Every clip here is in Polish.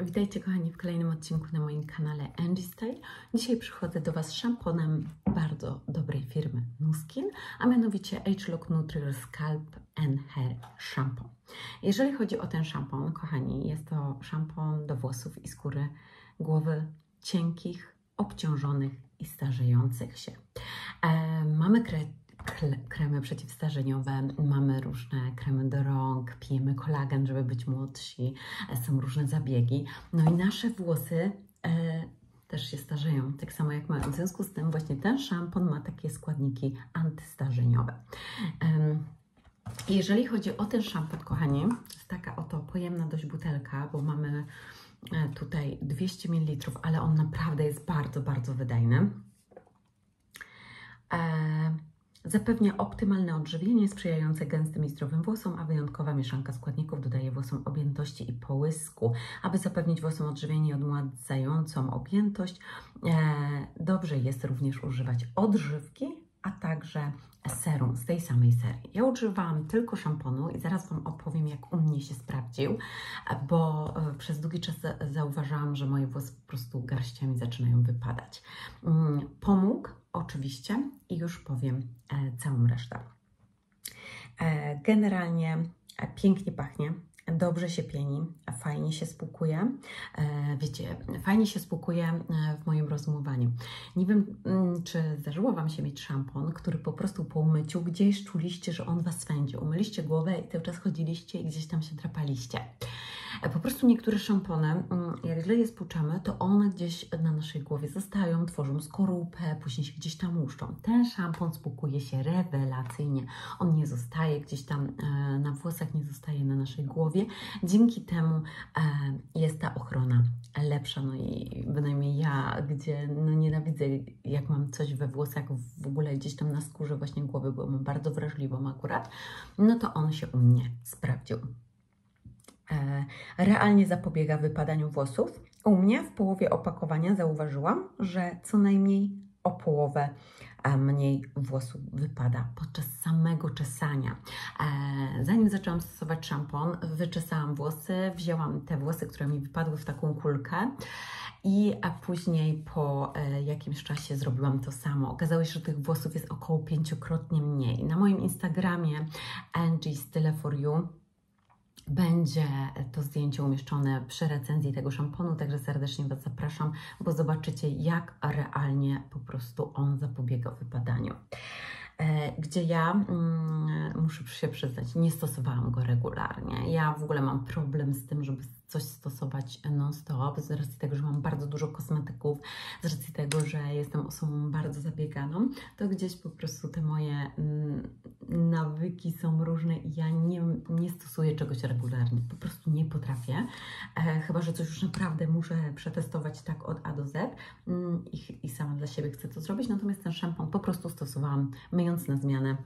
Witajcie kochani w kolejnym odcinku na moim kanale Angie Style. Dzisiaj przychodzę do Was z szamponem bardzo dobrej firmy Nuskin, a mianowicie Age-Lock Nutri Scalp and Hair Shampoo. Jeżeli chodzi o ten szampon, kochani, jest to szampon do włosów i skóry głowy cienkich, obciążonych i starzejących się. E, mamy kre kremy przeciwstarzeniowe, mamy różne kremy pijemy kolagen, żeby być młodsi, e, są różne zabiegi. No i nasze włosy e, też się starzeją, tak samo jak my. W związku z tym właśnie ten szampon ma takie składniki antystarzeniowe. jeżeli chodzi o ten szampon, kochani, to jest taka oto pojemna dość butelka, bo mamy e, tutaj 200 ml, ale on naprawdę jest bardzo, bardzo wydajny. E, Zapewnia optymalne odżywienie sprzyjające gęstym i zdrowym włosom, a wyjątkowa mieszanka składników dodaje włosom objętości i połysku. Aby zapewnić włosom odżywienie odmładzającą objętość, e, dobrze jest również używać odżywki, a także serum z tej samej serii. Ja używałam tylko szamponu i zaraz Wam opowiem, jak u mnie się sprawdził, bo e, przez długi czas zauważyłam, że moje włosy po prostu garściami zaczynają wypadać. Mm, pomógł oczywiście i już powiem e, całą resztę. E, generalnie pięknie pachnie, dobrze się pieni, fajnie się spłukuje. E, wiecie, fajnie się spłukuje e, w moim rozumowaniu. Nie wiem, mm, czy zdarzyło Wam się mieć szampon, który po prostu po umyciu gdzieś czuliście, że on Was swędzi. Umyliście głowę i cały czas chodziliście i gdzieś tam się drapaliście. E, po prostu niektóre szampony, mm, jak źle je spłuczamy, to one gdzieś na naszej głowie zostają, tworzą skorupę, później się gdzieś tam łuszczą. Ten szampon spłukuje się rewelacyjnie. On nie zostaje gdzieś tam na włosach, nie zostaje na naszej głowie. Dzięki temu jest ta ochrona lepsza. No i bynajmniej ja, gdzie no nienawidzę, jak mam coś we włosach, w ogóle gdzieś tam na skórze właśnie głowy, bo mam bardzo wrażliwą akurat, no to on się u mnie sprawdził. E, realnie zapobiega wypadaniu włosów. U mnie w połowie opakowania zauważyłam, że co najmniej o połowę mniej włosów wypada podczas samego czesania. E, zanim zaczęłam stosować szampon, wyczesałam włosy, wzięłam te włosy, które mi wypadły w taką kulkę i a później po e, jakimś czasie zrobiłam to samo. Okazało się, że tych włosów jest około pięciokrotnie mniej. Na moim Instagramie Angie Style for You będzie to zdjęcie umieszczone przy recenzji tego szamponu, także serdecznie Was zapraszam, bo zobaczycie, jak realnie po prostu on zapobiega wypadaniu. E, gdzie ja mm, muszę się przyznać, nie stosowałam go regularnie. Ja w ogóle mam problem z tym, żeby coś stosować non-stop, z racji tego, że mam bardzo dużo kosmetyków, z racji tego, że jestem osobą bardzo zabieganą, to gdzieś po prostu te moje mm, nawyki są różne i ja nie, nie stosuję czegoś regularnie, po prostu nie potrafię, e, chyba, że coś już naprawdę muszę przetestować tak od A do Z mm, i, i sama dla siebie chcę to zrobić, natomiast ten szampon po prostu stosowałam myjąc na zmianę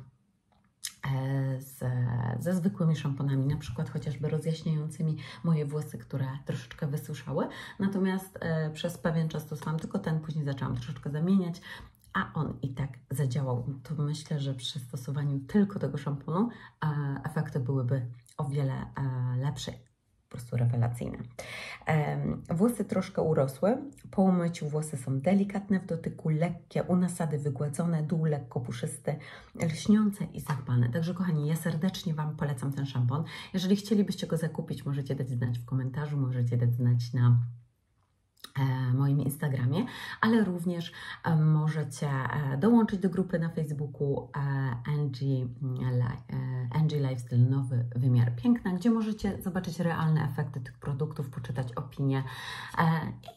ze zwykłymi szamponami, na przykład chociażby rozjaśniającymi moje włosy, które troszeczkę wysuszały. Natomiast e, przez pewien czas stosowałam tylko ten, później zaczęłam troszeczkę zamieniać, a on i tak zadziałał. To myślę, że przy stosowaniu tylko tego szamponu e, efekty byłyby o wiele e, lepsze prostu rewelacyjne. Włosy troszkę urosły, po umyciu włosy są delikatne w dotyku, lekkie, u nasady wygładzone, dół lekko puszysty, lśniące i zadbane. Także kochani, ja serdecznie Wam polecam ten szampon. Jeżeli chcielibyście go zakupić, możecie dać znać w komentarzu, możecie dać znać na E, moim Instagramie, ale również e, możecie e, dołączyć do grupy na Facebooku Angie, Angie Lifestyle Nowy Wymiar Piękna, gdzie możecie zobaczyć realne efekty tych produktów, poczytać opinie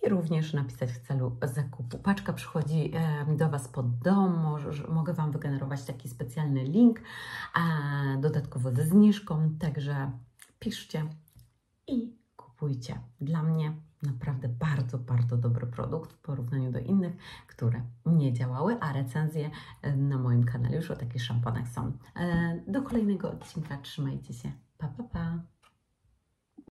i również napisać w celu zakupu. Paczka przychodzi do Was pod dom, mogę Wam wygenerować taki specjalny link, dodatkowo ze zniżką, także piszcie i kupujcie. Dla mnie naprawdę bardzo, bardzo dobry produkt w porównaniu do innych, które nie działały, a recenzje e, na moim kanale już o takich szamponach są. E, do kolejnego odcinka trzymajcie się. Pa, pa, pa.